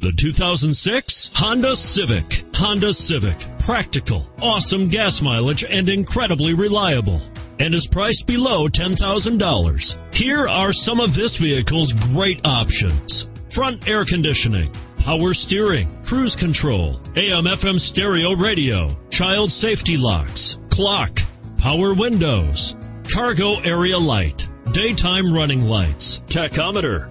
The 2006 Honda Civic. Honda Civic. Practical, awesome gas mileage, and incredibly reliable. And is priced below $10,000. Here are some of this vehicle's great options. Front air conditioning, power steering, cruise control, AM FM stereo radio, child safety locks, clock, power windows, cargo area light, daytime running lights, tachometer.